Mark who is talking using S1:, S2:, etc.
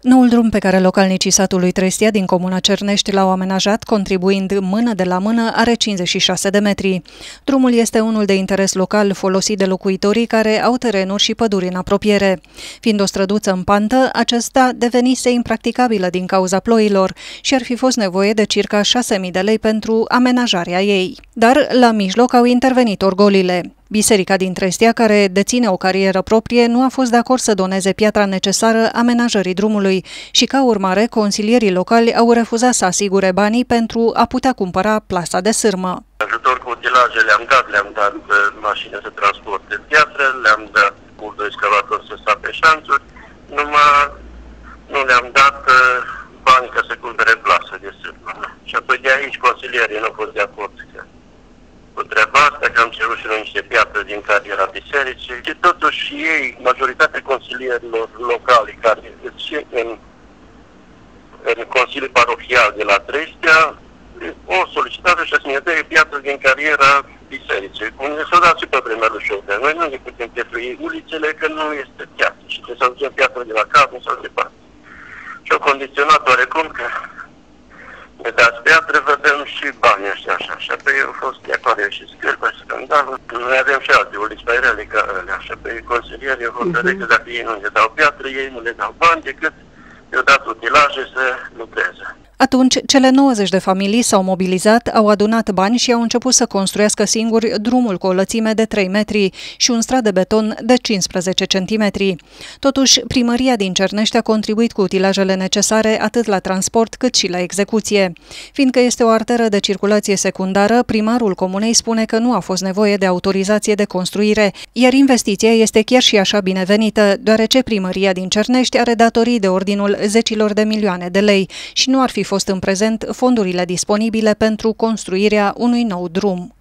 S1: Noul drum pe care localnicii satului Trestia din comuna Cernești l-au amenajat, contribuind mână de la mână, are 56 de metri. Drumul este unul de interes local folosit de locuitorii care au terenuri și păduri în apropiere. Fiind o străduță în pantă, acesta devenise impracticabilă din cauza ploilor și ar fi fost nevoie de circa 6.000 de lei pentru amenajarea ei. Dar la mijloc au intervenit orgolile. Biserica din Trestia, care deține o carieră proprie, nu a fost de acord să doneze piatra necesară amenajării drumului și, ca urmare, consilierii locali au refuzat să asigure banii pentru a putea cumpăra plasa de sârmă.
S2: Ajutor cu utilaje le-am dat, le-am dat uh, mașini să transporte piatră, le-am dat cu doi excavator să sape șanțuri, numai nu le-am dat uh, bani ca să cumpere plasă de sârmă. Și apoi de aici consilierii nu au fost de acord cu treaba asta, că am cerut și niște piatră din cariera bisericii. Și totuși ei, majoritatea consilierilor locali care și în, în Consiliul Parohial de la Trestea, o solicitată și să ne dea piatră din cariera bisericii. Unde s-a dat și pe vremea lui Șodea. Noi nu ne putem piatrui ulițele, că nu este piatră. Și trebuie să aducem piatră de la capul sau departe. Și au condiționat oarecum că ne dați piatră, vă dăm și bani așa, așa. Și apoi au fost de acolo și scârbă, scandal. Noi avem și alte uliți mai rele ca alea. Și apoi consilierii au hotărât uh-huh. că dacă ei nu ne dau piatră, ei nu le dau bani decât i-au dat utilaje să lucreze.
S1: Atunci, cele 90 de familii s-au mobilizat, au adunat bani și au început să construiască singuri drumul cu o lățime de 3 metri și un strat de beton de 15 centimetri. Totuși, primăria din Cernești a contribuit cu utilajele necesare atât la transport cât și la execuție. Fiindcă este o arteră de circulație secundară, primarul comunei spune că nu a fost nevoie de autorizație de construire, iar investiția este chiar și așa binevenită, deoarece primăria din Cernești are datorii de ordinul zecilor de milioane de lei și nu ar fi fost în prezent fondurile disponibile pentru construirea unui nou drum.